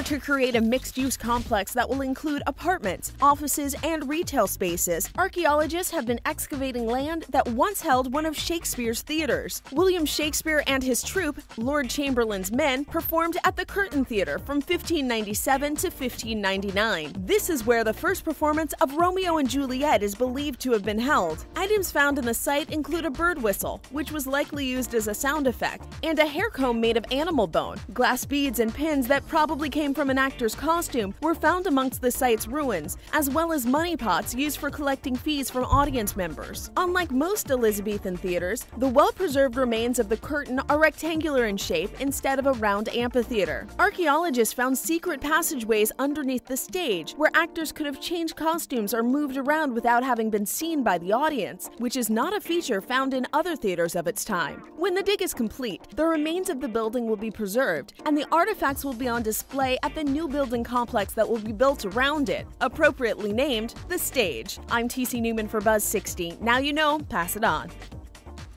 order to create a mixed use complex that will include apartments, offices, and retail spaces, archaeologists have been excavating land that once held one of Shakespeare's theaters. William Shakespeare and his troupe, Lord Chamberlain's Men, performed at the Curtain Theater from 1597 to 1599. This is where the first performance of Romeo and Juliet is believed to have been held. Items found in the site include a bird whistle, which was likely used as a sound effect, and a hair comb made of animal bone. Glass beads and pins that probably came from an actor's costume were found amongst the site's ruins, as well as money pots used for collecting fees from audience members. Unlike most Elizabethan theaters, the well preserved remains of the curtain are rectangular in shape instead of a round amphitheater. Archaeologists found secret passageways underneath the stage where actors could have changed costumes or moved around without having been seen by the audience, which is not a feature found in other theaters of its time. When the dig is complete, the remains of the building will be preserved, and the artifacts will be on display at the new building complex that will be built around it, appropriately named the Stage. I'm TC Newman for Buzz 60. Now you know, pass it on.